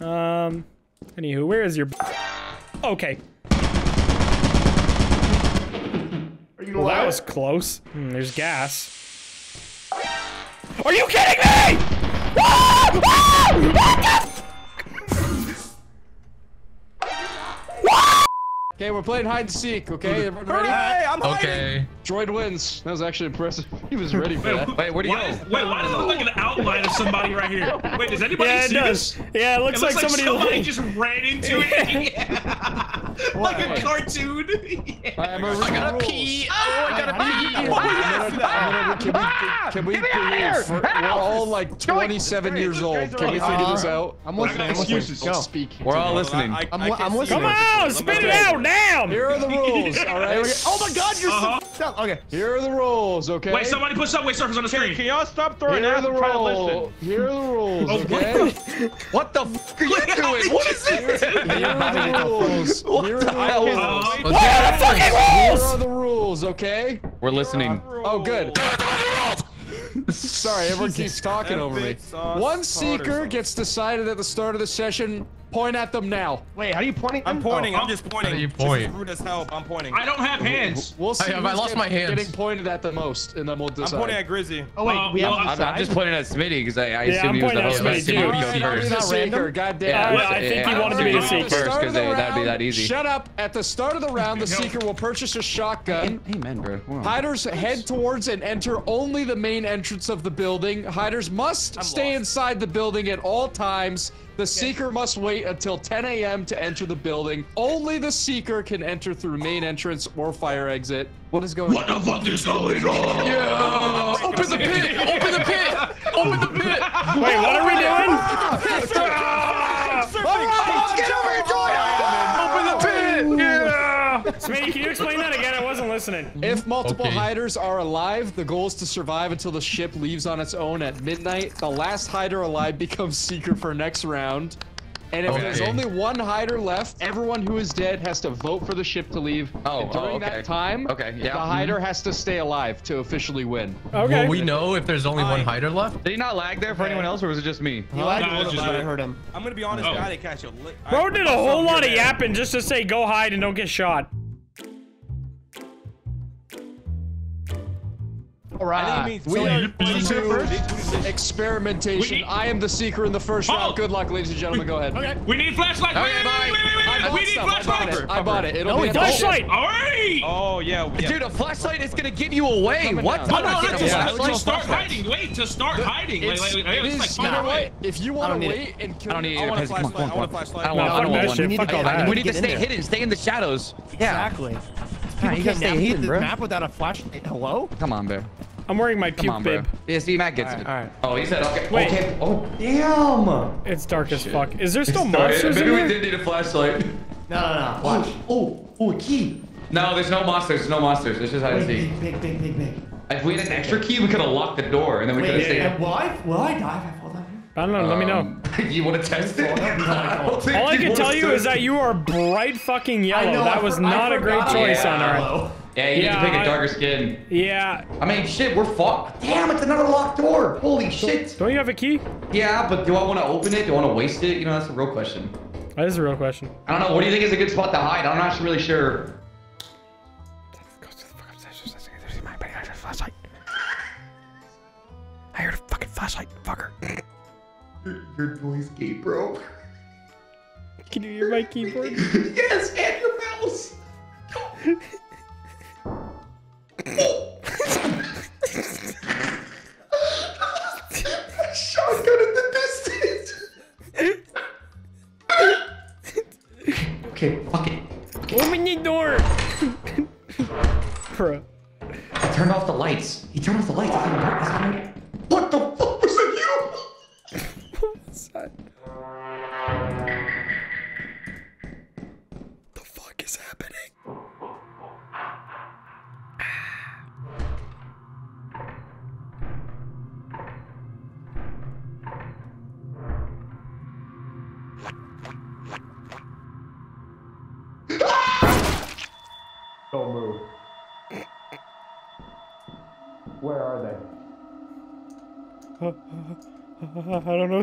Um, anywho, where is your? Okay. Well, that was close. Hmm, there's gas. Are you kidding me? What Okay, we're playing hide and seek. Okay, everyone ready? Hey, I'm hiding. Okay. Droid wins. That was actually impressive. He was ready for that. Wait, where do you Why go? is, wait, why does it look like an outline of somebody right here? Wait, does anybody Yeah, it see does. this? Yeah, it It looks, looks like, like somebody. somebody just ran into it. like a cartoon. Alright, I'm gonna I gotta rules. pee. Oh, I gotta ah! pee. I'm gonna- I'm Can we, can we behave? For- We're all like 27 years old. Can we figure this out? I'm listening. I'm. Go. Speak. We're all listening. I'm- I'm listening. Come on, spit it out, now. Here are the rules, all right? Oh my God, you're Uh-huh. so f***ed up. Okay. Here are the rules, okay? Wait, somebody put subway surfers on the screen. Can y'all stop throwing Here are the and try to listen? rules. Here are the rules, Oh, okay? What the f are you doing? What is this? Here are the rules. Here are the hell is rules. This? What are the fucking Here are the rules, okay? We're listening. Oh, good. Sorry, everyone keeps talking over me. One seeker gets decided at the start of the session. Point at them now. Wait, how are you pointing? I'm pointing. Oh. I'm just pointing. How do you Just point? rude as hell. I'm pointing. I don't have hands. We'll see. have I who's lost get- my hands? Getting pointed at the most, and then we'll I'm decide. pointing at Grizzy. Oh wait, Uh, we have well, to I'm. I'm just pointing at Smitty because I, I Yeah, assume I'm he was the pointing at host. Smitty, I assume too. he All would right, go I'll be first. Not seeker. random? Goddamn. Yeah, Yeah, I think he wanted to be yeah, the seeker. go First, because that'd be that easy. Shut up. At the start of the round, the seeker will purchase a shotgun. Amen, bro. Hiders head towards and enter only the main entrance of the building. Hiders must stay inside the building at all times. The seeker must wait until 10 a.m. to enter the building. Only the seeker can enter through main entrance or fire exit. What is going on? What the fuck is going on? Yeah! Open the pit! Open the pit! Open the pit! Wait, what are we doing? Open the pit! Yeah! Smitty, can you explain that again? I wasn't listening. If multiple Okay. hiders are alive, the goal is to survive until the ship leaves on its own at midnight. The last hider alive becomes seeker for next round. And if there's only one hider left, everyone who is dead has to vote for the ship to leave. Oh, and during oh, okay. that time, Okay, yeah. the mm-hmm. hider has to stay alive to officially win. Okay. Will we know if there's only one hider left? Did he not lag there for anyone else, or was it just me? He lied No, a it's little just bit. I heard him. I'm gonna be honest. Oh. I didn't catch a lick. Bro did a whole lot of yapping just to say go hide and don't get shot. All I right. didn't mean We to. are Big into booty. experimentation. We- I am the seeker in the first oh. round. Oh. Good luck, ladies and gentlemen. Go ahead. Okay. We need flashlights. Okay, wait, bye. wait, wait, wait, I wait. bought We need stuff. I bought flashlights. it. I bought it. It'll No, be we at the don't. ship. Flashlight. All right. Oh yeah. yeah. Dude, a flashlight is gonna give you away. What? down. No, no, Get to, flashlight. start hiding. Wait, to start hiding. Like, It's, like, like, it's like you know what? If you want to wait and kill I don't need I want a Pez, come on, flashlight. come on, I want a flashlight. I don't No, want, I fuck don't that want shit. one. Fuck all I- that. We need to stay hidden. Stay in the shadows. Exactly. Yeah, People you can't stay navigate hidden, this bro. map without a flashlight. Hello? Come on, bro. I'm wearing my Come puke on, bro. bib. Yeah, see, Matt gets All it. all right. Oh, he said okay. Wait. Okay. Oh, damn. It's dark as fuck. Is there still Sorry, monsters in Maybe we here? did need a flashlight. No, no, no. Watch. Oh, oh, oh, a key. No, there's no monsters. There's no monsters. It's just hide and Big, seek. big, big, big, big. If we had an extra key, we could have locked the door, and then we could have Wait, stayed. Uh, and will I, will I die if I fall down here? I don't know. Let me um, know. You want to test it? Fall down? I don't think All I can tell you is that you are bright fucking I yellow. know, That was not a great choice about on our. Hello. Yeah, you Yeah, need to pick I- a darker skin. Yeah. I mean, shit, we're fucked. Damn, it's another locked door. Holy shit. Don't you have a key? Yeah, but do I want to open it? Do I want to waste it? You know, that's the real question. That is a real question. I don't know. What do you think is a good spot to hide? I'm not really sure. I heard a fucking flashlight, fucker. Your voice gay, broke. Can you hear my keyboard? yes, and your mouse.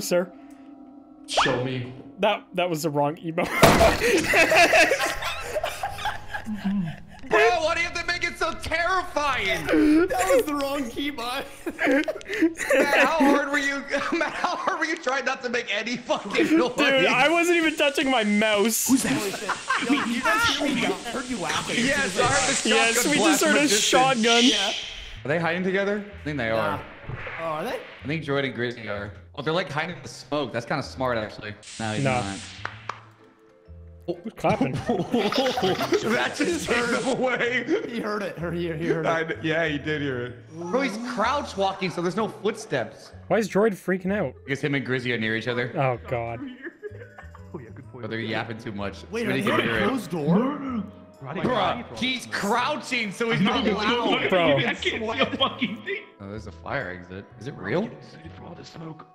Sir. show me. That that was the wrong emo. Bro, why do you have to make it so terrifying? That was the wrong keybind. Matt, how hard were you? Matt, how hard were you trying not to make any fucking noise? Dude, I wasn't even touching my mouse. Yo, you guys hear me? I heard you laughing. Yes, I heard the shotgun Yes, we just heard from a distance. shotgun. Are they hiding together? I think they are. Oh, are they? I think Droid and Grizzy are. Oh, they're like hiding in the smoke. That's kind of smart, actually. No, he's No. not. Who's clapping? that just took them away. He heard it. He, he heard it. yeah, he did hear it. Bro, he's crouch walking, so there's no footsteps. Why is Droid freaking out? Because him and Grizzy are near each other. Oh god. Oh, yeah, good point. But they're yapping too much. Wait, are Somebody they can a it. closed door? Bruh, he's crouching, so he's not loud. Bro. I can't see a fucking thing. Oh, there's a fire exit. Is it real?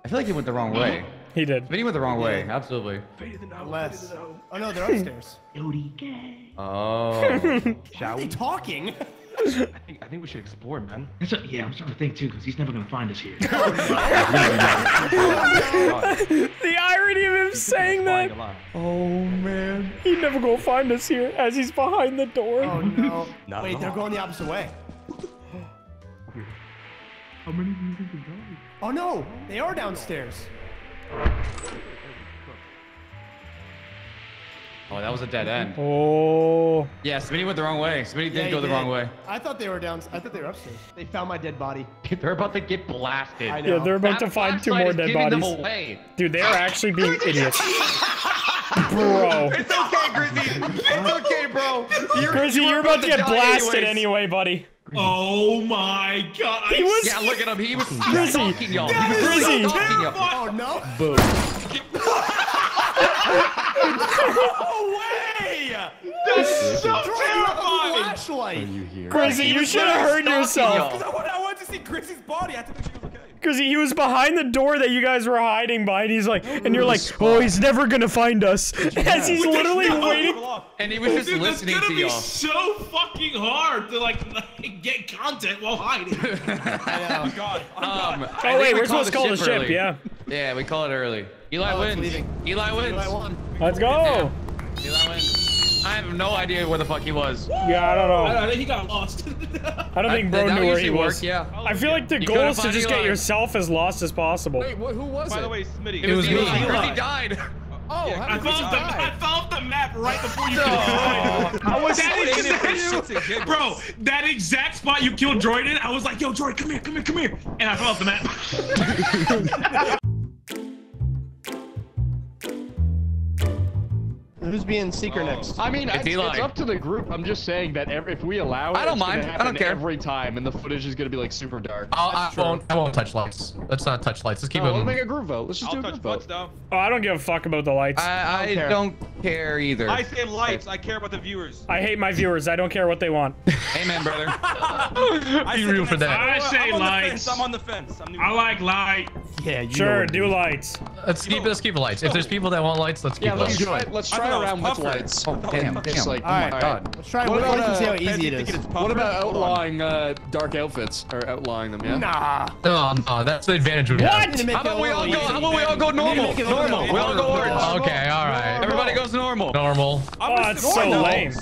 I feel like he went the wrong way. He did. But he went the wrong way, absolutely. Less. Oh no, they're upstairs. Oh. Why are they talking? I think I think we should explore, man. That's what- yeah, I'm starting to think too, because he's never gonna find us here. Oh the irony of him saying that. Oh man. he never gonna find us here as he's behind the door. Oh no. Not Wait, they're going the opposite way. How many do you think are down? Oh no, they are downstairs. Oh. Oh, that was a dead end. Oh. Yeah, Smitty went the wrong way. Smitty didn't Yeah, go he the did. wrong way. I thought they were down. I thought they were upstairs. They found my dead body. They're about to get blasted. I know. Yeah, they're about That to find two more dead giving them bodies. away. Dude, they are actually being idiots. Bro. It's okay, Grizzy. It's okay, bro. You're, Grizzy, you were you're about to get blasted anyways. anyway, buddy. Oh my god. He was Yeah, look at him. He was Grizzy. y'all. He was Grizzy. really. Oh no. No way! That's so terrifying! Flashlight. Grizzy, you should have heard yourself. y'all. I wanted, I wanted to see Grizzy's body. I didn't think she was okay. Because he was behind the door that you guys were hiding behind. He's like, and you're like, oh, he's never gonna find us. As he's literally waiting. And he was just Dude, that's listening gonna be so fucking hard to like, like get content while hiding. I know. God, I'm Um, God. Oh wait, we we're supposed to call the ship. early. Yeah. Yeah, we call it early. Eli Oh, wins. Eli wins. I won. Let's go. Eli wins. I have no idea where the fuck he was. Yeah, I don't know. I, I think he got lost. I don't think That- bro knew where he work, was. Yeah. I feel like the You goal couldn't is to find just get yourself as lost as possible. Wait, who was By it? the way, Smitty. It was me. me. Eli. Grizzy died. oh, Yeah, how I did he fell the? I fell off the map right before you killed I was That waiting exact- for shits. Bro, that exact spot you killed Droid in, I was like, yo, Droid, come here, come here, come here. And I fell off the map. Who's being seeker oh. next? I mean, It's it's, Eli. it's up to the group. I'm just saying that ev- if we allow it, I don't it's mind. I don't care. every time, and the footage is gonna be like super dark. I'll, I won't. I won't touch lights. Let's not touch lights. Let's keep No, let's make a group vote. Let's just I'll do a touch group butts vote. though. Oh, I don't give a fuck about the lights. I, I care. don't care either. I say lights. I care about the viewers. I hate my viewers. I don't care what they want. Amen, brother. I Be real for that. I I'm say on lights. I'm on the fence. I'm. I like light. Yeah, you Sure, what do is. lights. Let's keep. Let's keep the lights. If there's people that want lights, let's keep Yeah, let's those. try, let's try it around with lights. Oh, damn, damn. Just like, All right. my God. Let's try What one about, lights and see uh, how easy you it think is. it's What about outlawing uh, dark outfits or outlawing them? Yeah. Nah. No, no, that's the advantage we have. to make How about we all go? How about we all go normal? make it a little Normal. We all go orange. Okay, all right. Everybody goes normal. Normal. Oh, gonna it's so lame.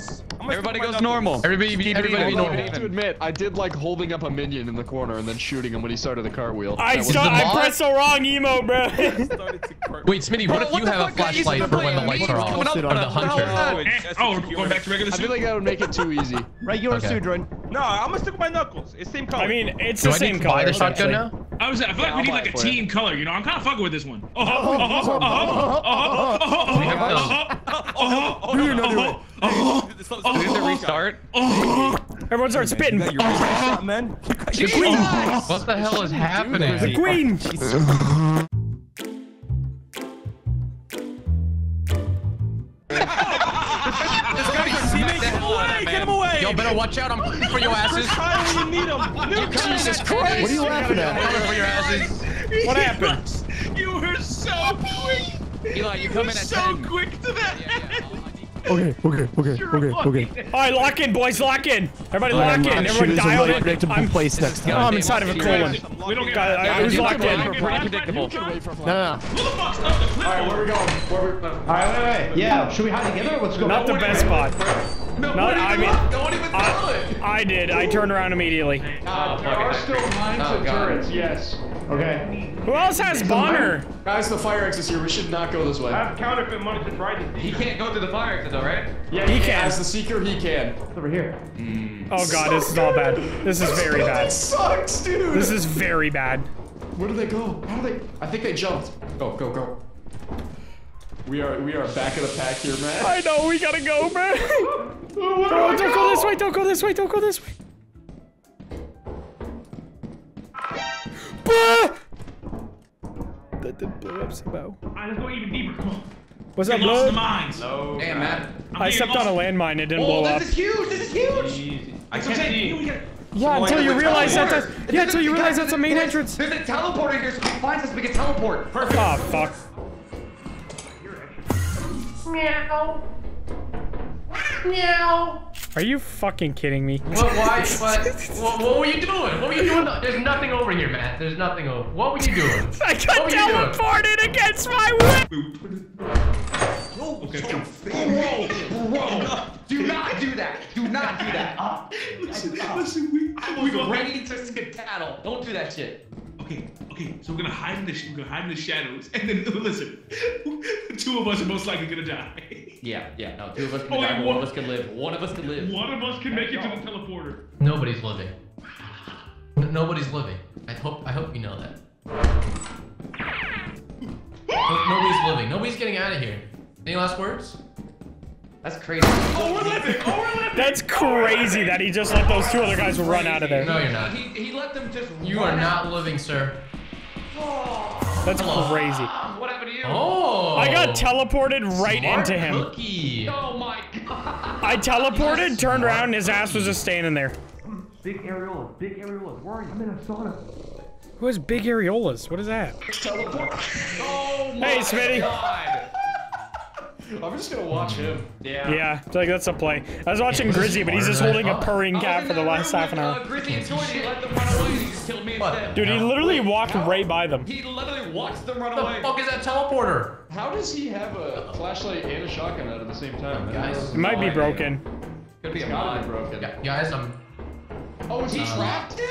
I'm gonna Everybody goes knuckles. normal. Everybody be, everybody be Although, I normal. have to admit, I did like holding up a minion in the corner and then shooting him when he started the cartwheel. I saw. the I pressed the wrong emo, bro. Started to cart- Wait, Smitty, what if What you have a fuck got you flashlight for when the lights are off? coming up on the hunter? Oh, Eh, that's oh, just we're going back to regular I feel like that would make it too easy. Regular Okay. suit, Droid. No, I'm gonna stick with my knuckles. It's same color. I mean, it's the same color. Do the I same need to buy color. the shotgun now? I was. I feel like we need like a team color. You know, I'm kind of fucking with this one. Oh, oh, oh, oh, oh, oh, oh, We have oh, those. oh, oh, This is Did it restart? oh. Everyone starts spitting. Oh. You got your shot, man. The queen. What the hell is happening? The queen. Teammates, get away! Get him away! Y'all better watch out. I'm coming for your asses. Try when you need him. Jesus Christ! What are you laughing at? Coming for your asses. What happened? You were so quick. Eli, you come in at So 10. quick to that. Yeah, yeah, Okay, okay, okay, okay, okay. All right, lock in, boys, lock in. Everybody lock in. Everyone dial in. I'm, place next oh, I'm inside of a colon. We don't get Got it. I- Who's locked in? Pretty predictable. No, no, no. Who the fuck's up the clip? Alright, where we going? Where we... Alright, wait, wait. Yeah, should we hide together? Let's go. Not the best spot. No, No, I mean, Don't even throw it. I, I did. I turned around immediately. Uh, there are still mines Oh, and God. turrets, yes. Okay. Who else has Bonner? Guys, the fire exit's here. We should not go this way. I have counterfeit money to try this. He can't go through the fire exit though, right? Yeah, He can. As the seeker, he can. Over here. Oh god, this is all bad. This is very bad. sucks, dude. This is very bad. Where do they go? How do they? I think they jumped. Go, go, go. We are we are back of the pack here, man. I know, we gotta go, man. Oh, don't go this way, don't go this way, don't go this way. Bah! That did blow up somehow. Alright, let's go even deeper. Come on. What's Get up, lost in the mines. Damn, man. I'm I getting stepped on a landmine, it didn't Oh, blow up. this is huge. This is huge. I can't see. Oh, we get- Yeah, until you realize that teleport. that's, yeah, until you realize that's the main Guys, entrance. There's a teleporter here, so if he finds us, we can teleport. Ah, Perfect. Oh, fuck. Are you fucking kidding me? What? Why? What? what? What were you doing? What were you doing? There's nothing over here, Matt. There's nothing over. What were you doing? I got What were you doing? teleported against my will. Okay, go. Do not do that. Do not do that. Listen, listen, we, I we was ready to skedaddle. Don't do that shit. Okay, okay, so we're gonna hide in the sh- we're gonna hide in the shadows, and then listen, two of us are most likely gonna die. Yeah, yeah. No, two of us can Oh, die. wait, but what- One of us can live. One of us can live. One of us can make it to the teleporter. Nobody's living. N- Nobody's living. I hope. I hope you know that. Nobody's living. Nobody's getting out of here. Any last words? That's crazy. Oh, we're living! Oh, we're living! That's crazy that he just let those two other guys run out of there. No, you're not. He, he let them just. You are not living, sir. That's crazy. What happened to you? Oh. I got teleported right smart into him. Cookie. Oh my god. I teleported, turned around, and his ass was just standing there. Big areolas. Big areolas. Where are you? I'm in a sauna. Who has big areolas? What is that? Teleport. Oh my Hey, Smitty. god. I'm just gonna watch him. Yeah. Yeah, I like that's a play. I was watching Grizzy, but he's just holding a purring oh, cat for the last half an hour. Grizzy and Toy, let them run away. He just killed me instead. Dude, he literally walked right by them. He literally watched them run What away. the fuck is that teleporter? How does he have a flashlight and a shotgun out at the same time? Guys. It might be broken. Could be a Gotta be mod. broken. Gu- Guys, I'm. Oh, is he um, trapped?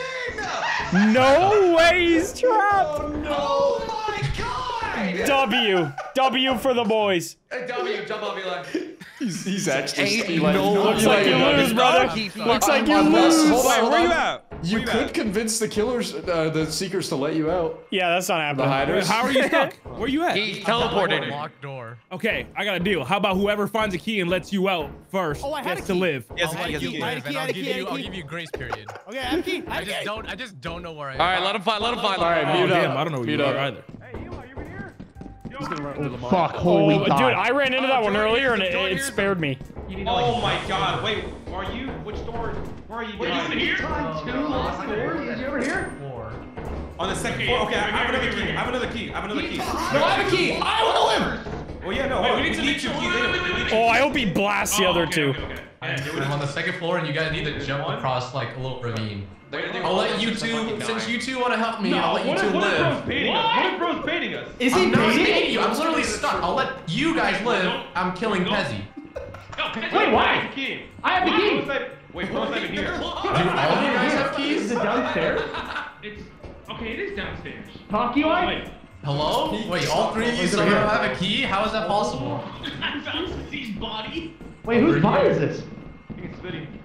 No way he's trapped! Oh, oh my god! W. W for the boys. Hey, W, jump off Eli. He's, he's actually Ain't no Looks like you lose, brother. Looks like you lose. Hold on, Wait, hold where you at? You Where you could at? convince the killers, uh, the seekers, to let you out. Yeah, that's not happening. The hiders. How are you stuck? Where you at? He teleported. Locked door. Okay, I got a deal. How about whoever finds a key and lets you out first Oh, I had gets to live? Yes, I'll let yes, you yes. live, key, I I'll had a give key, I had you. a I'll give you grace period. Okay, I have a key. I I have a just don't. I just don't know where I am. All right, let him find. Let him find. All right, Oh, mute damn, up. I don't know who mute you are either. Fuck, Oh, holy dude. I ran into that one Jordan, earlier and it, it spared me. Oh my god, wait, are you, which door, where are you Wait, guys? you here? Oh, two lost doors. Is you over here? Floor. On the second floor? Okay, I have another key, I have another key, I have another key. No, I have a key. I want to live. Oh yeah, no, Wait, hold we need to we make two keys wait, wait, wait, wait, wait. Oh, I hope he blasts the Oh, other okay, two. okay, okay. I'm, I'm on the second floor, and you guys need to jump across like a little ravine. They're gonna I'll let you two, since you two want to help me, No, I'll let you What two if, what if live. bro's baiting us? What if bro's baiting us? Is he I'm not baiting? baiting you. I'm literally stuck. I'll let you guys live. I'm killing No. Pezzy. Wait, why? Key. I have the key. Bro's Wait, bro's not even here. Do all of you guys have keys? Is it downstairs? It's okay. It is downstairs. Talk, Eli? Wait, Hello? Wait, all three of you somehow have a key? How is that possible? I found Steve's body. Wait, whose body is this? I think it's spitting.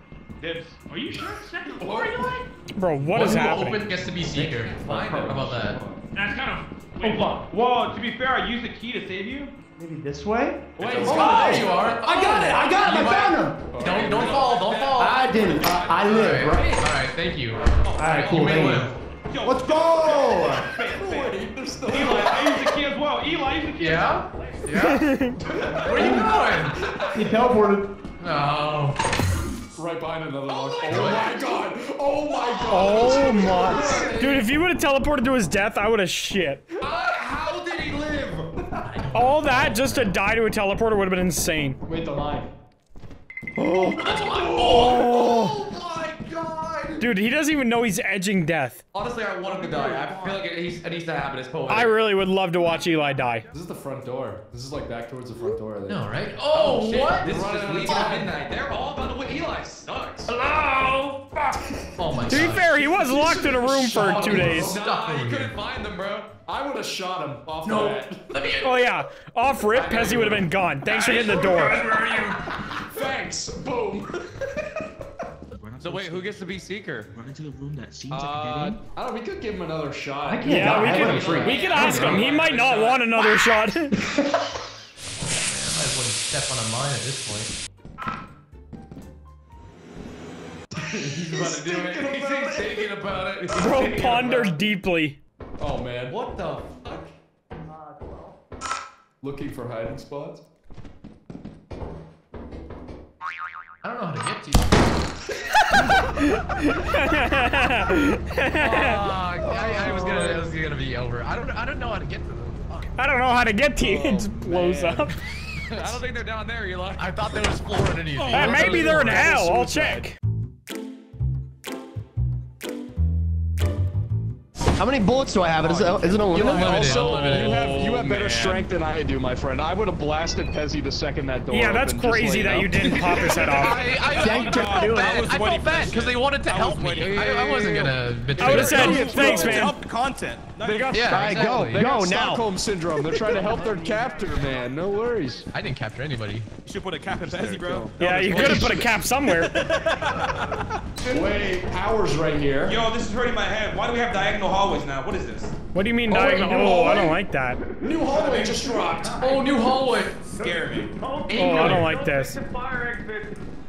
Dibs. Are you sure? it's Second floor, Eli? Bro, what One is who happening? open gets to be seeker. Find How about that? That's kind of. Oh, Wait, fuck. Well, to be fair, I used the key to save you. Maybe this way? Wait, oh, there you are. I got it! I got him! I found him! Don't don't fall, don't fall. I didn't. I, I live, bro. Alright, alright, thank you. Alright, cool. You thank you. live. Yo, Let's go! Wait, there's still. Eli, I used the key as well. Eli, I used the key. Yeah? Yeah? Where are you going? He teleported. No. Right behind another oh one. Oh my god! Oh my god! Oh my. Dude, if you would have teleported to his death, I would have shit. Uh, how did he live? All that just to die to a teleporter would have been insane. Wait, the line. Oh. my god! Dude, he doesn't even know he's edging death. Honestly, I want him to die. I feel like it, he's, it needs to happen. It's poetic. I really would love to watch Eli die. This is the front door. This is like back towards the front door. I. No, right? Oh, oh, Shit, what? This is Running just out of leaving at midnight. They're all about to win. Eli sucks. Hello? Oh my god. To be fair, he was locked in a room for two days. Stuck Nah, you couldn't find them, bro. I would have shot him off No. the bat. Let me in. Oh yeah, off rip, Pezzy would have been gone. Thanks for getting the door. Where are you? Thanks. Boom. So wait, who gets to be Seeker? Run into the room that seems like a Uh, dead end. I don't. We could give him another shot. I can't Yeah, we I could, we could ask him. He might not want another shot. I might wouldn't step on a mine at this point. He's about to do it. He's thinking about it. Bro, ponder deeply. Oh man. What the fuck? Looking for hiding spots. I don't know how to get to you. Ah, I, I was gonna, it was gonna be over. I don't, I don't know how to get to them. Fuck. I don't know how to get to you. It just blows man. up. I don't think they're down there, Eli. I thought there was floor underneath. you. Uh, maybe they're in hell. I'll check. How many bullets do I have? Is it, is it unlimited? Unlimited, Also, you have you have better man. strength than I do, my friend. I would have blasted Pezzy the second that door. Yeah, that's opened, crazy that you you didn't pop his head off. I, I, Thank I, you for felt bad. I was I waiting felt bad because they wanted to I help me. I, I wasn't gonna betray I would've said, thanks, man. help content. They got, Yeah, All right, go, exactly. they got go now. Stockholm syndrome. They're trying to help their captor, man. No worries. I didn't capture anybody. You should put a cap in Pezzy, bro. Yeah, you could have put a cap somewhere. Wait, power's right here. Yo, this is hurting my head. Why do we have diagonal hallways now? What is this? What do you mean Oh, diagonal? Oh, I don't like that. New hallway just dropped. Oh, new hallway. Scare me. Oh, I don't like this.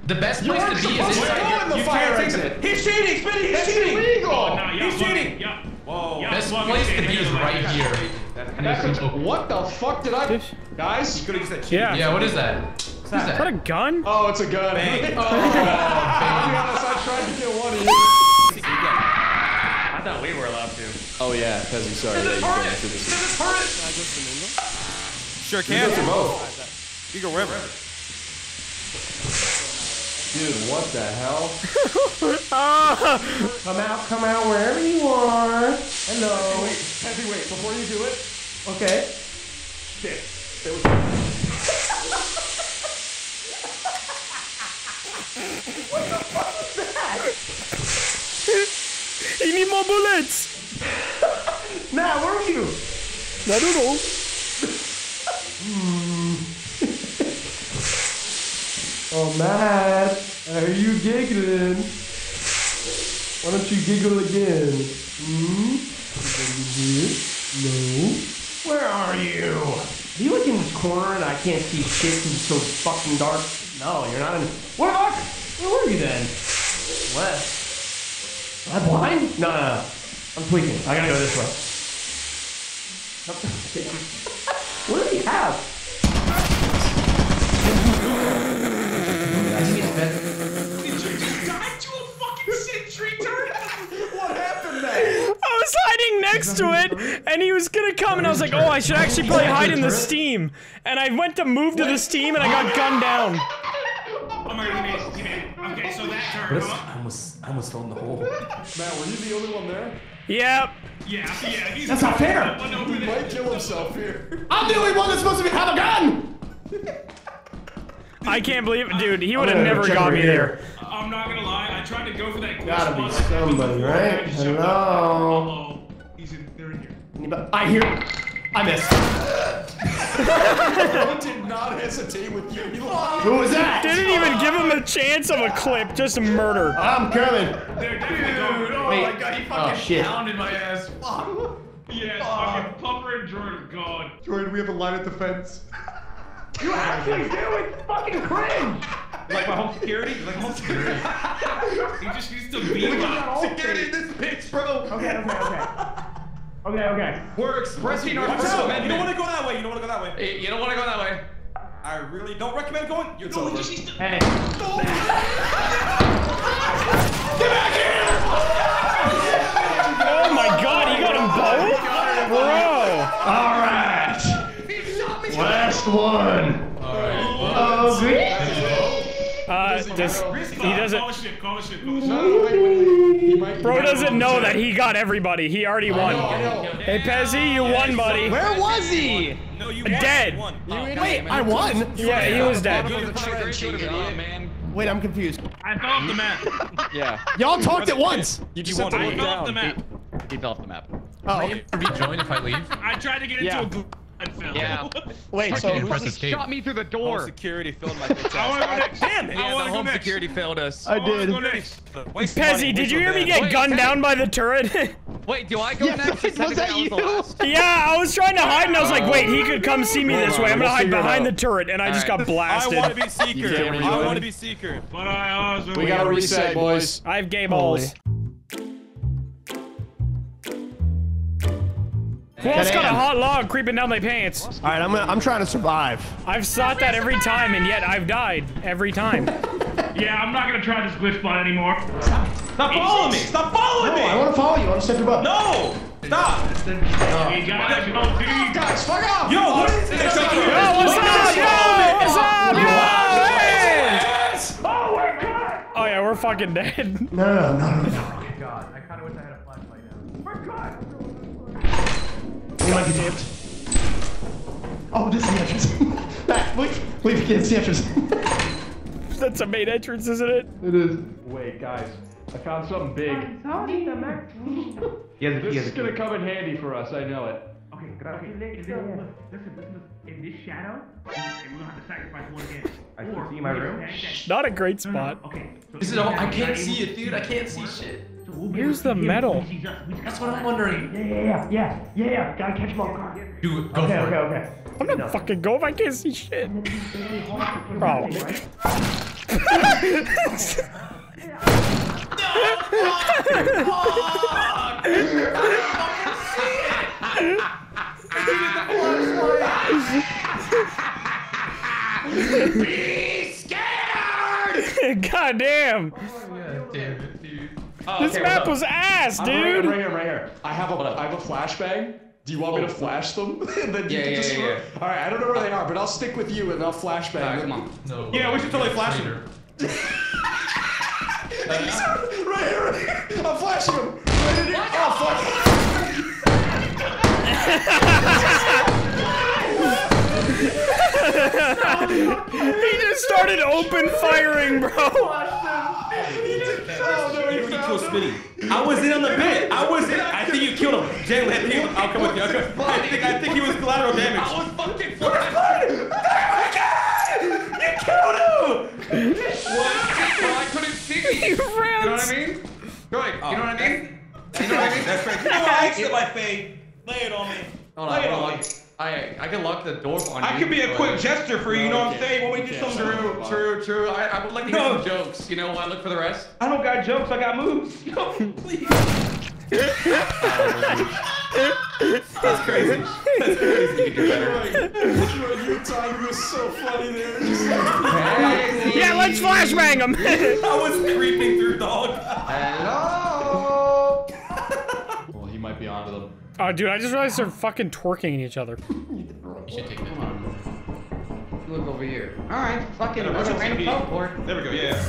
The best place aren't to be is supposed to inside. go in the You fire can't take exit. the- He's cheating, Spinny, he's That's cheating. illegal. Oh, nah, yeah, He's look, cheating. Yeah. Whoa. Yeah, Best look, place to be is right here. That's what the fuck did I? Guys? You could have that. Yeah. Yeah, what is that? What's Is that a gun? Oh, it's a gun. Bang. oh, Oh, Oh yeah, Pezzy, sorry. Yeah, you can answer this. Sure can. Answer both. You go wherever. Dude, what the hell? Come out, come out wherever you are. Hello. Wait, Pezzy, wait. Before you do it, Okay. sit. Sit with you need more bullets. Matt, where are you? I don't know. Oh, Matt, are you giggling? Why don't you giggle again? Hmm? No. Where are you? Are you like in this corner and I can't see shit because it's so fucking dark? No, you're not in. Where are? Where were you then? West. Am I blind? No, no, no. I'm tweaking. I gotta go this way. what do you have? Died to a fucking sentry turret. What happened there? I was hiding next to it, and he was gonna come, and I was like, oh, I should actually probably hide in the steam. And I went to move to the steam, and I got gunned down. Oh my god, he made, he made. Okay, so that turn, huh? I almost, I almost fell in the hole. Matt, were you the only one there? Yep. Yeah, yeah, he's. That's not fair. He might kill himself here. I'm the only one that's supposed to be have a gun. I can't believe it, dude. He would have never check got me here. there. I'm not gonna lie, I tried to go for that. Gotta be somebody, right? I Hello? Uh-oh. He's in, they're in here. I hear. I missed. I did not hesitate with you. Eli. Who was that? Didn't even give him a chance of a clip, just murder. I'm coming. They're definitely going. Oh Wait. my god, he Oh fucking. shit. Pounded my ass. Fuck. Yeah, it's fucking Pupper and Jordan gone. Jordan, we have a line at the fence. You actually do it. Fucking cringe. Like my home security? Like home security? he just used to be like. Security in this bitch, bro. Okay, okay, okay. Okay, okay. We're expressing our Watch First out! You don't want to go that way. You don't want to go that way. Hey, you don't want to go that way. I really don't recommend going. You no, he just needs to. Hey. Oh my god, he got them both? Bro. All right. Last one. Alright. Oh, great. Uh, just he doesn't. Call shit, call shit, call shit. No, wait, wait, wait. Might. Bro doesn't know that he got everybody. He already won. Hey Pezzy, you won, buddy. Where was he? No, you Dead. won. Wait, I won? Yeah, he was dead. man. Wait, I'm confused. I fell off the map. Yeah. Y'all talked at once. You just You have to won. I fell off the map. He fell off the map. Oh, Rejoin if I leave. I tried to get into Yeah. a group and fell. Yeah. wait, so Press escape. Shot me through the Home door. security failed my bitch I wanna go next. Damn it. I Yeah, wanna the go home next. security failed us. I I wanna did. go next. Waste money, Pezzy, did you hear me get Wait, gunned Pezzy. down by the turret? Wait, do I go Yeah, next? was that I was the you? yeah, I was trying to hide and I was like, wait, he could come see me this way. I'm gonna hide behind the turret and I just got blasted. I want to be seeker. I want to be seeker. But I also. We gotta reset, boys. I have gay balls. Who else got a hot log creeping down my pants? All right, I'm gonna, I'm trying to survive. I've sought that every time and yet I've died every time. Yeah, I'm not gonna try this glitch spot anymore. Stop stop following me. Stop following No, I want to follow you. I want to step your butt. No. Stop. You gotta go, dude. Guys, fuck off. Yo, what is this? Yo, what's up? Yo, what's up? Yo, hey! Oh yeah, we're fucking dead. No, no, no, no, no. no. Oh, God, I kind of wish I had a flashlight now. We might be damned. Oh, this is the entrance. Matt, leave. Leave. It's the entrance. That's a main entrance, isn't it? it is. Wait, guys. I found something big. He has a key. This is gonna come in handy for us. I know it. Okay, okay. Listen, listen, listen. In this shadow, okay, we're gonna have to sacrifice one again. I can see my room. Not a great No, no, spot. Okay. So Is all? I can't see it, dude. I can't see shit. So Here's the see him metal. when he sees us. We just That's gotta what I'm wondering. Yeah, yeah, yeah, yeah, yeah. Gotta catch him off guard. Do it. Go Okay, for okay, it. okay. I'm not fucking go if I can't see shit. Bro. God damn. Oh, God damn it, dude. This map was ass, I'm right, dude. I'm right here, I'm right here. I have a, I have a flashbang. Do you want me to oh. flash them? and then you Yeah, can yeah, just yeah, All right, I don't know where they are, but I'll stick with you and I'll flashbang Alright, come on. No. Yeah, we should totally flash him. right here, right here. I'm flashing them. Started open firing, bro. You already killed Spitty. I was in on the bit. I was in. I think you killed him. Jay, let me. I'll come with you. I'll come. I think. I think he was collateral damage. I was fucking flying. You killed him. Well, I couldn't see. He You know what. I mean? Go ahead. You know what I mean? Oh, you know what I mean? That's right. You know what? I accept my fate. Lay it on me. Hold Lay it Hold on on. me. I I can lock the door on you. I could be a quick gesture for you. You know what I'm saying? Want me to do something? True, true, true. I, I would like to hear No. some jokes. You know, I look for the rest. I don't got jokes. I got moves. No, please. That's crazy. That's crazy. You do better. Your timing was so funny there. Yeah, let's flashbang him. I was creeping through dog. Hello. well, he might be onto them. Oh, dude, I just realized they're fucking twerking at each other. You should take that. Look over here. All right, fucking Yeah, what's a random teleport? There we go. Yeah.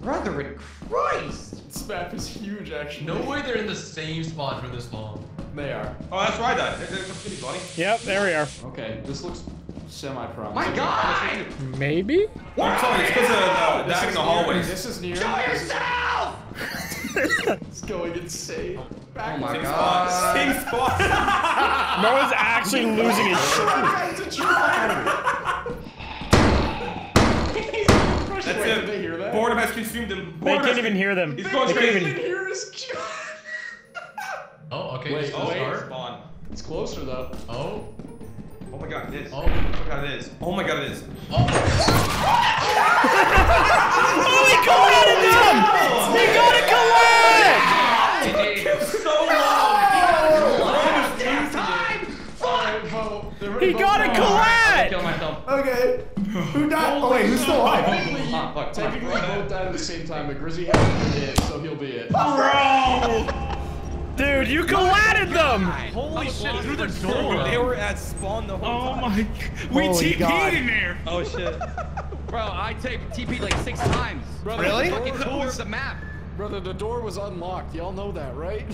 Brethren, Christ! This map is huge, actually. No way they're in the same spot for this long. They are. Oh, that's right. That. There's a Spitty, buddy. Yep, there we are. Okay, this looks semi-promising. My God! Maybe? I'm telling you, it's because of uh, This that in the near. hallways. This is near. Show yourself! It's going insane. Oh my Same spot. God! Same spot. Noah's actually losing his shit. That's Did they it. hear that? Boredom has consumed him. They can't even hear them. He's going They can't straight. even- Here is Oh, okay. Wait, just Oh, gonna wait. Spawn. It's closer though. Oh. Oh my god, it is. Oh. Oh my god, it is. Oh my god, it is. Oh, he collided them! He got a collide! So long. He got a I collide! kill myself. Okay. Who died? Oh wait, who's still alive? Ah, fuck, fuck. Technically, both died at the same time, but Grizzy hasn't been hit, so he'll be it. Dude, you collided them! Holy shit, through the door. They were at spawn the whole Oh time. Oh my! We Holy TP'd God. in there. Oh shit. Bro, I take TP like six times. Brother, Really? The fucking tour of the map. Brother, the door was unlocked. Y'all know that, right?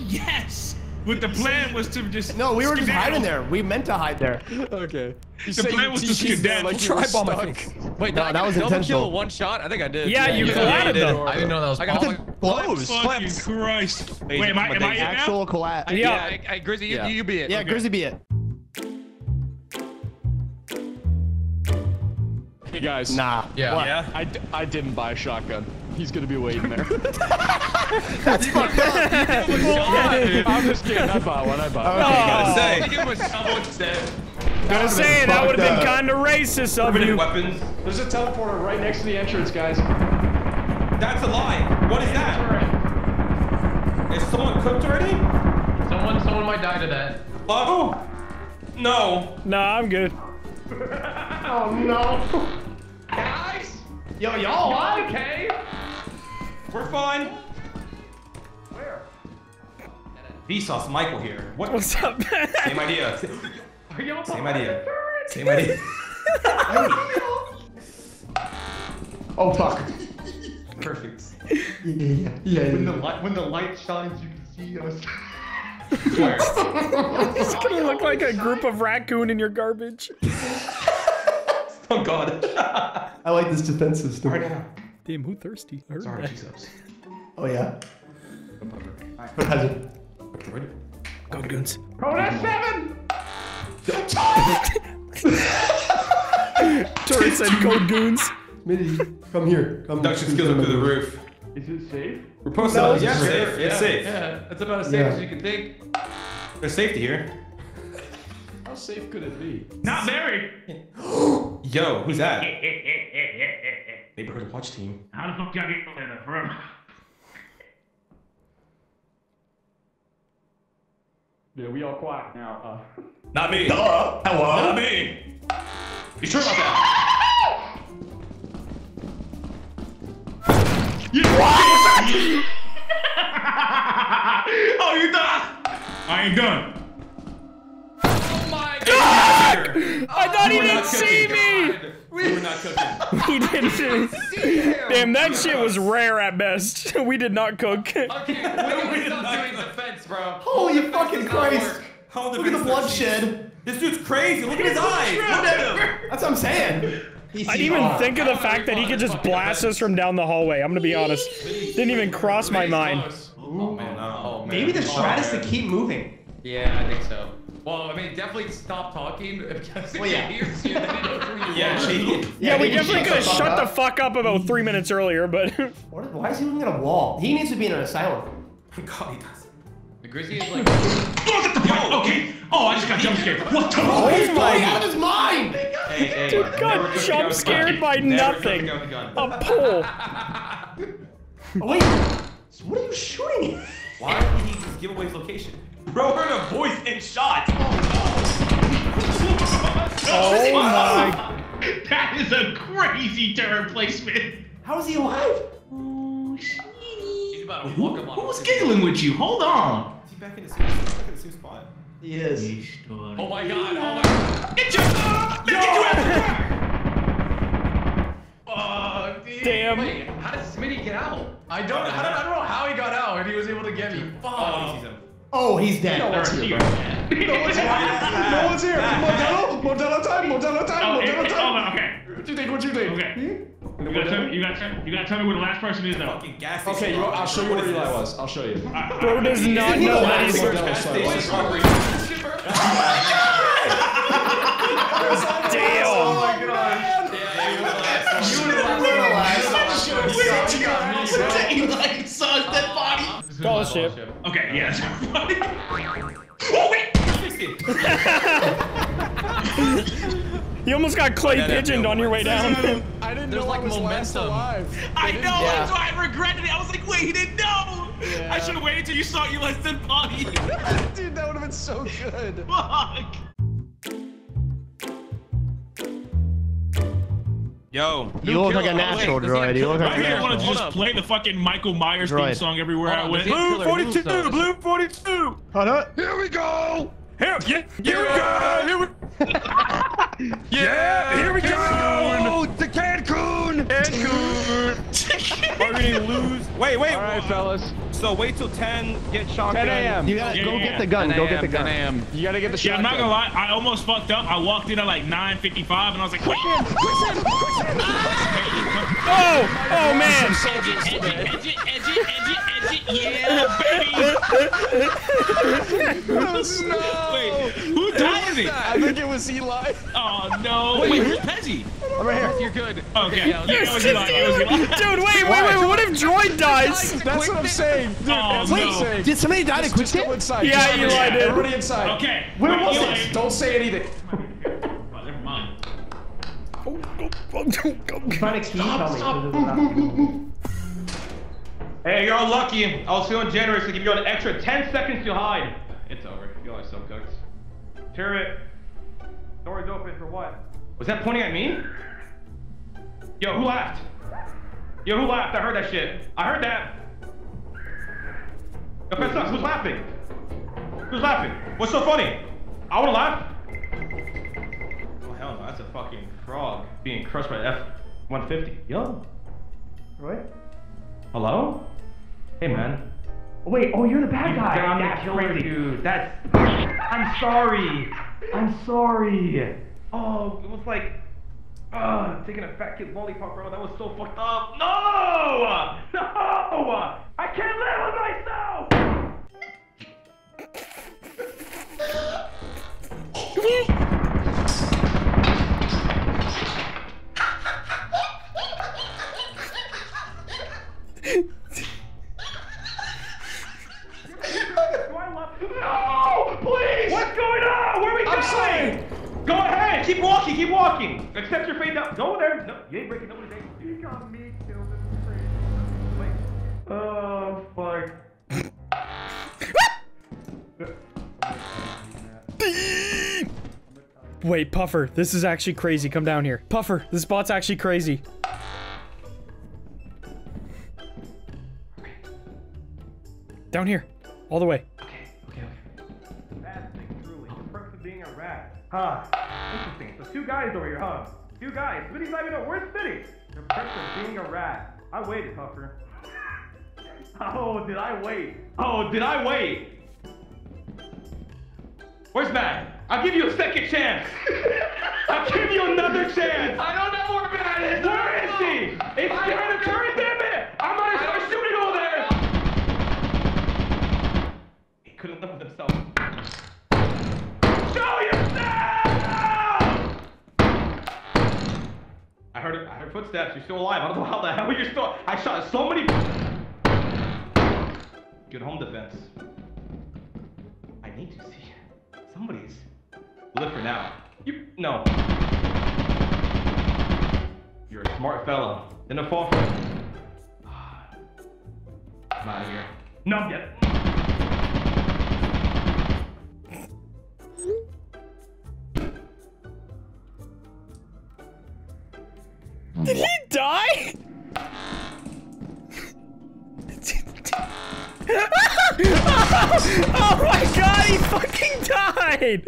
Yes. But the plan was to just. No, we were just hiding there. We meant to hide there. Okay. You The plan was to TP'd there skedaddle. like you were Try bomb, I think. Wait, No, that was a double intentional. kill one shot? I think I did. Yeah, you you collided did. them. I didn't know that was I got possible. Blows. Fucking Christ. Wait, am I, am I it? Actual collat. Yeah. I, I, Grizzy, you, Yeah. you be it. Yeah, Grizzly be it. Hey guys. Nah. Yeah. Yeah. I, d- I didn't buy a shotgun. He's gonna be waiting there. That's fucked up. I'm just kidding. I bought one. I bought one. Gotta Oh, say. I think it was someone's dead. gonna say that would have been kind of racist of you. weapons. There's a teleporter right next to the entrance, guys. That's a lie. What is that? Is someone cooked already? Someone, someone might die to that. Oh. No. Nah, I'm good. Oh no. Guys, Yo, y'all okay. We're fine. Where? Vsauce Michael here. What? What's up? Same idea. Are y'all Same idea. Same idea. Oh fuck. Perfect. Yeah, yeah. When the light when the light shines, you can see us. it's gonna look like a group of raccoon in your garbage. Oh god. I like this defense system. Damn, who thirsty? I heard that. Oh yeah. Put hazard. Go goons. Code seven. Turret said code goons. Smitty, come here. Come Production skills are through the roof. Is it safe? We're posted. No, on it's yeah, safe. safe. It's safe. Yeah, that's about as safe Yeah. as you can think. There's safety here. How safe could it be? Not very. Yo, who's that? Neighborhood watch team. How the fuck y'all get in the room? Yeah, we all quiet now. Uh. Not me. Hello. Hello? Not me. You sure about that? oh, you done? I ain't done. Oh my I thought he didn't not see me. cooking. We were not cooking. He didn't. Damn, that shit was rare at best. We did not cook. Okay, we gotta stop doing defense, bro. Holy fucking Christ. Look at the bloodshed. This dude's crazy. Look at his eyes. Look at him. That's what I'm saying. I didn't even think of the fact that he could just blast us from down the hallway. I'm gonna be honest. Didn't even cross my mind. Oh man, oh man. Maybe the Oh, strat is to oh, keep moving. Yeah, I think so. Well, I mean, definitely stop talking because Well, yeah. you, then he knows who you Yeah, she. Yeah, we definitely could have the fuck shut the fuck up about three minutes earlier, but What- Why is he looking at a wall? He needs to be in an asylum. God, he does. The Grizzly is like, Oh, what the fuck? Okay. Oh, I just got jump scared. What the Oh, fuck? he's going out of his mind. Hey, hey. Dude never got cook jump gun with a scared by Never nothing. a gun. Pole. Oh, wait. What are you shooting? at? Why did he just give away his location? Bro, heard a voice and shot. Oh, oh my. That is a crazy turret placement. How is he alive? he's about to walk him on. Who's giggling with you? Hold on. Is he back in the same, back in the same spot? He is. Oh my god, oh my god. Get your uh, Get Fuck, oh, dude. Damn. Wait, how did Smitty get out? I don't, I don't, I don't know how he got out and he was able to get me. Fuck. Oh, he sees him. Oh, he's dead. No one's here. No one's here. No one's Modelo, Modelo time, Modelo time, Okay, Modelo okay, hold time. on, okay. What you think? What you think? Okay. Hmm? You gotta, tell me, you, gotta tell, you gotta tell me where the last person is though. Fucking gas station. Okay, you. I'll show you What where is Eli was. I'll show you. Bro does not know that he's. Modelo Gas site. station robbery. Damn. Oh my god. Yeah, you were the last one. You were the last one. You got me, bro. Eli saw his dead body. This is Call my ship. bullshit. Okay, yes. oh wait! You almost got clay pigeoned on your way down. I didn't There's know like I was last momentum. alive. I know, Yeah. that's why I regretted it. I was like, wait, he didn't know. I should have waited till you saw Eli's dead body. Dude, that would have been so good. Fuck. Yo. You look like a natural droid. You look like I a really want to natural. just play the fucking Michael Myers theme song everywhere I Hold on, went. does he Blue 42, blue 42. Hold on. Here we go. Here, yeah, here we go. Here we, yeah, here we go. to Cancun. Cancun. Are we gonna lose? Wait, wait. All right, fellas. So wait till 10. Get shotgun. 10 a.m. You gotta Yeah, go yeah, get the gun. Go get the 10 gun. a.m. You gotta get the shotgun. Yeah, I'm not gonna lie. I almost fucked up. I walked in at like 9:55, and I was like, "Quicksand, quicksand, quicksand!" Oh, oh man. Edge it, edge it, edge it, edge it, edge it, yeah, baby. no. Wait, who died it? I think it was Eli. Oh no! Wait, who's Pezzy? I'm right here. You're good. Okay, yeah, Yeah, that was Eli. That was Eli. Dude, wait, wait, wait. What if Droid dies? That's what I'm saying. Dude, Oh, that's what I'm no. saying. Did somebody die to Just go quicksand? inside. Yeah, Just Eli inside. did. Everybody inside. Okay. Where wait, was Eli. this? Don't say anything. Oh, never mind. Find a key. Tell me. Hey, you're all lucky. I was feeling generous to give you an extra 10 seconds to hide. It's over. You all are so cooked. Turret. Door's open for what? Was that pointing at me? Yo, who laughed? Yo, who laughed? I heard that shit. I heard that. Yo, Pet Sucks, who's laughing? Who's laughing? What's so funny? I wanna laugh? Oh, hell no, that's a fucking frog being crushed by F-150. Yo. Roy? Hello? Hey, man. Oh, wait. Oh, you're the bad guy. I'm That's crazy. dude. That's. I'm sorry. I'm sorry. Oh, it was like. Uh, taking a fat kid lollipop, bro. That was so fucked up. No! No! I can't live with myself! No! Wait, Puffer, this is actually crazy. Come down here. Puffer, this spot's actually crazy. Down here. All the way. Bad thing, truly. The perks of being a rat. Huh. Interesting. So two guys over here, huh? Two guys. Smitty's not even know. Where's Smitty? The perks of being a rat. I waited, Puffer. Oh, did I wait? Oh, did I wait? Where's Matt? I'll give you a second chance. I'll give you another chance. I don't know where Matt is. Where is he? It's to turn, damn it! I'm gonna start shooting over there! He couldn't live with himself. Show yourself! I heard it. I heard footsteps. You're still alive. I don't know how the hell you're still. I shot so many. Good home defense. I need to see. Somebody's. Live for now. You no. You're a smart fellow. Didn't fall for it. Ah. I'm out of here. No, I'm. Did he oh my god, he fucking died!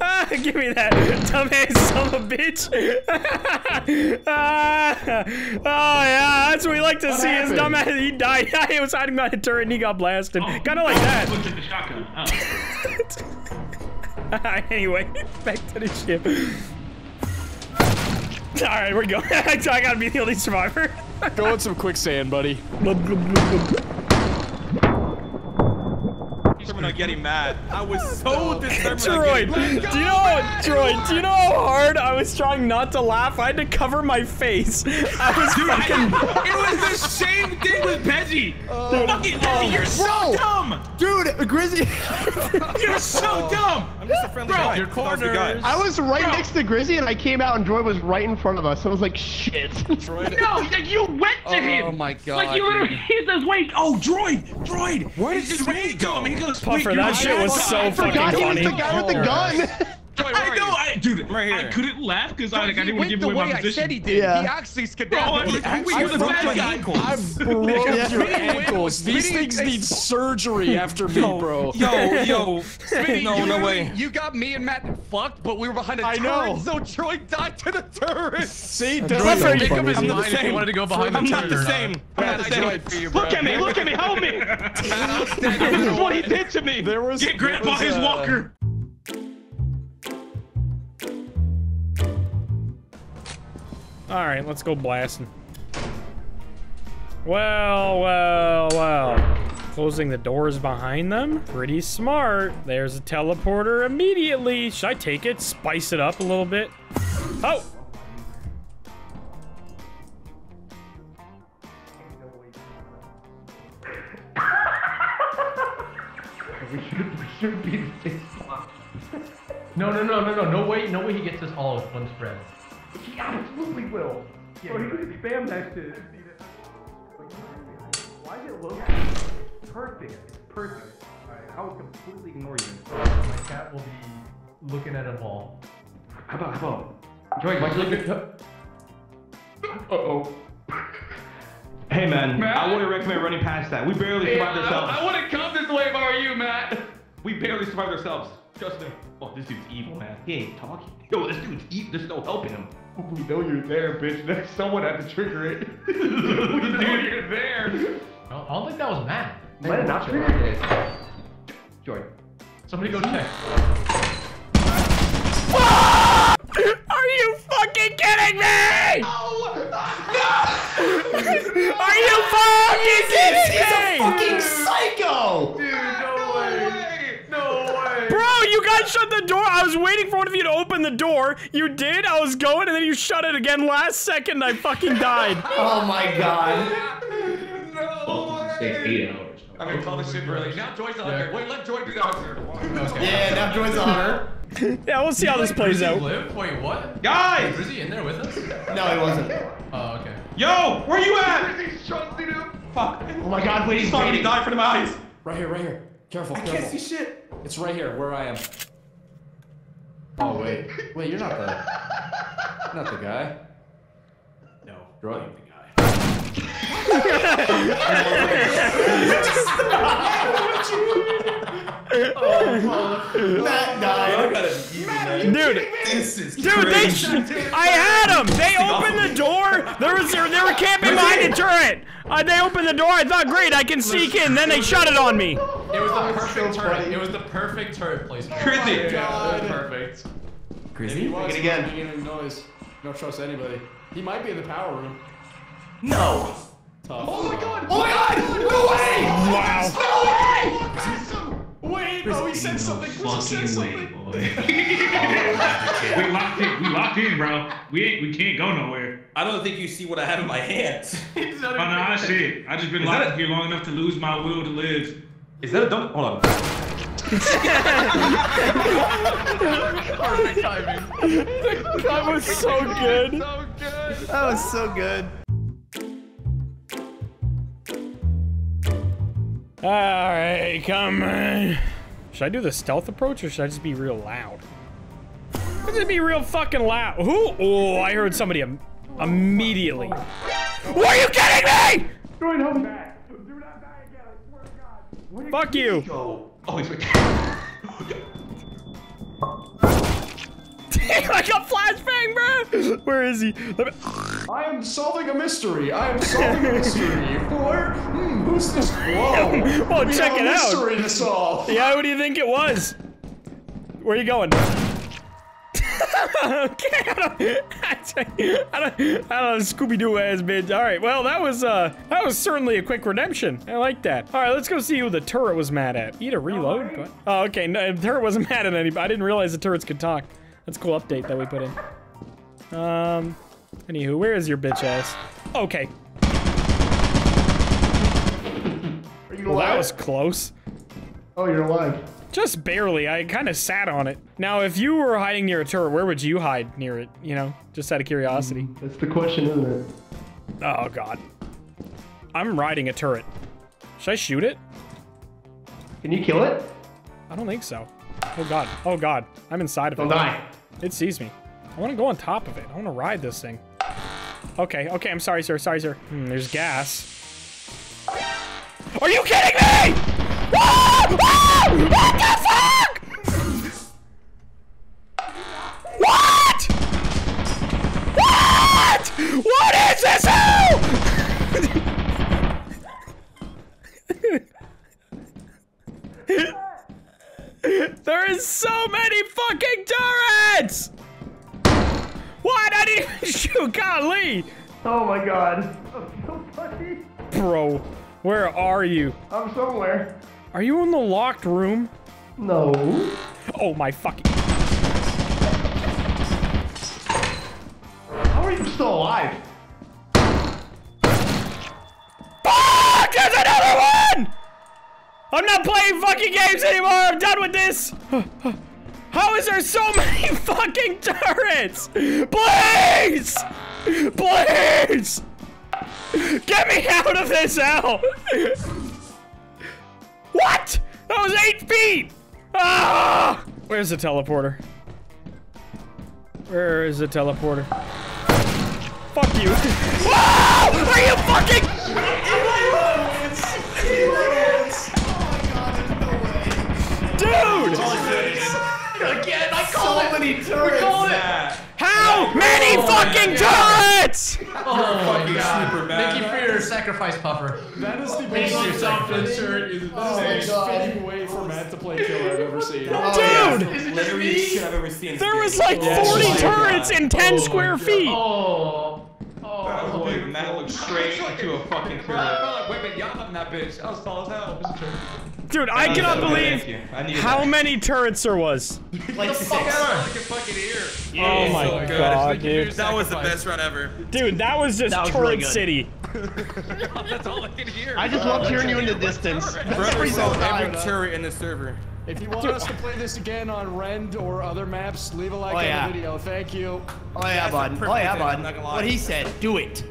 Ah, give me that, dumbass son of a bitch! ah, oh yeah, that's what we like to What see. His happened? dumbass, he died. he was hiding behind a turret and he got blasted. Oh, Kind of like that. Looked at the shotgun. Oh. anyway, back to the ship. All right, we're going. I gotta be the only survivor. Go in some quicksand, buddy. On getting mad. I was so determined on Droid, getting do you know, what, Droid, do you know how hard I was trying not to laugh? I had to cover my face. I was fucking. It was the same thing with Pezzy. Fucking Pezzy, you're so dumb. Dude, Grizzly. You're so dumb. I'm just a friendly Bro, guy. your That was. I was right Bro. next to Grizzy and I came out and Droid was right in front of us. I was like, shit. Droid. No, like you went to him. Oh my god. Like you literally, dude. he says, wait. Oh, droid, droid. Where did He just this ran to he goes, Puffer, "Wait, that shit was bad so guy." fucking Forgot he was the guy with the gun. Joy, I are know, you? I, dude. right I couldn't laugh because I, like, I didn't want went to give the away way my I position. said he did. Bro, he I- actually Bro, skedaddled. I- He I- actually I the broke bad my guy. ankles. I broke your ankles. These things need surgery after me, bro. Yo, yo. Smitty, no, you no way. You got me and Matt fucked, but we were behind a I turret, know. so Troy died to the turret. See, Cliff, that's are you- Make up his I'm not mind the he same. wanted to go behind I'm not the same. I'm not the same. died for you, Look at me, look at me, help me. this is what he did to me. Get there Grandpa was, his walker. All right, let's go blasting. Well, well, well. Closing the doors behind them? Pretty smart. There's a teleporter immediately. Should I take it? Spice it up a little bit? Oh! We should, we should be the same spot. No, no, no, no, no, no way, no way he gets us all with one spread. He absolutely will. Bro, he could spam that shit. Why does it look perfect? It's perfect. Alright, I will completely ignore you. My cat will be looking at a ball. How about, how about? Joy, why'd you look at. Uh oh. Hey man, Matt? I wouldn't recommend running past that. We barely survived ourselves. I wouldn't come this way if I were you, Matt. We barely survived ourselves. Trust me. Oh, this dude's evil, man. He ain't talking. Yo, this dude's evil. There's no helping him. We know you're there, bitch. Next, someone had to trigger it. we know you're there. I don't, I don't think that was Matt. Might have not triggered it. Joy. Somebody go check. Are you fucking kidding me? Are you fucking kidding me? He's a fucking psycho! Dude, Bro, you guys shut the door. I was waiting for one of you to open the door. You did. I was going, and then you shut it again last second. And I fucking died. Oh my god. Takes eight hours. I'm gonna call this shit early. Now Joy's the hunter. Wait, let Joy do the hunter. Okay. Yeah, now Joy's a hunter. Yeah, we'll see how this plays Does he out. live? Wait, what? Guys! Is he in there with us? No, he wasn't. Oh, okay. Yo, where you at? He's trusting him. Fuck. Oh my god, wait, He's he's starting to waiting. die for the eyes. Right here, right here. Careful, I careful. can't see shit. It's right here, where I am. Oh wait, wait, you're not the, not the guy. No, you're the guy. Matt died. Dude, dude, they sh- I had them. They opened the door. There was they were camping behind the turret. Uh, they opened the door. I thought, great, I can sneak in. Then they shut it on me. It was the perfect turret. It was the perfect turret placement. Crizzy. Yeah, it was perfect. Crazy? Take it again. Making any noise. Don't trust anybody. He might be in the power room. No. Tough. Oh my god! Oh my god! No way! Wow. Wait, no, he said something. He said something. We locked in. We locked in, bro. We ain't. We can't go nowhere. I don't think you see what I have in my hands. Oh no, even I paying see it. I just been Is locked that a- here long enough to lose my will to live. Is that a don't? Hold on. Perfect timing. That was. So good. That was so good. All right, come on. Should I do the stealth approach or should I just be real loud? Let's just be real fucking loud. Who? Oh, I heard somebody im- immediately. Were you kidding me? Joy, help me. Do not die again, I swear to God. Fuck you. Go. Oh, he's. Damn, I got flashbang, bro. Where is he? Let me- I am solving a mystery. I am solving a mystery. For hmm, who's this? Whoa. Well, We check have a it out. Mystery to solve. Yeah, what do you think it was? Where are you going? okay, I don't, I don't, I don't know, Scooby-Doo ass bitch. All right, well, that was, uh, that was certainly a quick redemption. I like that. All right, let's go see who the turret was mad at. Eat a reload? What? Oh, okay, no, the turret wasn't mad at anybody. I didn't realize the turrets could talk. That's a cool update that we put in. Um, anywho, where is your bitch ass? Okay, Are you well, that was close. Oh, you're alive. Just barely. I kind of sat on it. Now, if you were hiding near a turret, where would you hide near it? You know, just out of curiosity. That's the question, isn't it? Oh, God. I'm riding a turret. Should I shoot it? Can you kill it? I don't think so. Oh god. Oh god. I'm inside of Don't it. die. It sees me. I want to go on top of it. I want to ride this thing. Okay, okay, I'm sorry, sir. Sorry, sir. Hmm, there's gas. Are you kidding me? Ah! Ah! What Golly! Oh my god. I'm so funny. Bro, where are you? I'm somewhere. Are you in the locked room? No. Oh my fucking. How are you still alive? Fuck! There's another one! I'm not playing fucking games anymore. I'm done with this. How is there so many fucking turrets? Please! Please! Get me out of this hell! What? That was eight feet! Ah! Where's the teleporter? Where is the teleporter? Fuck you. Whoa! Are you fucking... many turrets. call it. How many oh, fucking oh, turrets? Oh my god. super Thank you bad. for your sacrifice, Puffer. That is the Thank most you, self-insert. self-insert. This is Oh the most fitting way for Matt to play killer I've ever seen. Dude! Oh, is it just Literally me? shit I've ever seen. There was like 40 turrets in 10 square feet. Oh. Oh, Oh. dude, Matt looked straight into a fucking Bro, I turret. felt like Whitman yapping that bitch. I was tall as hell. Dude, I needed cannot believe Thank you. I needed how that. many turrets there was. Like Fuck six. out of like fucking ear. Oh my so good. god, Thank you for your dude. That was the best run ever. Dude, that was just That was Turret really. City. That's all I can hear. I just love hearing you in the distance. Brother Every every turret in the server. If you want us to play this again on Rend or other maps, leave a like Oh, on the video. Thank you. Oh yeah, That's a bud. Oh yeah, bud. not gonna lie. What he said. Do it.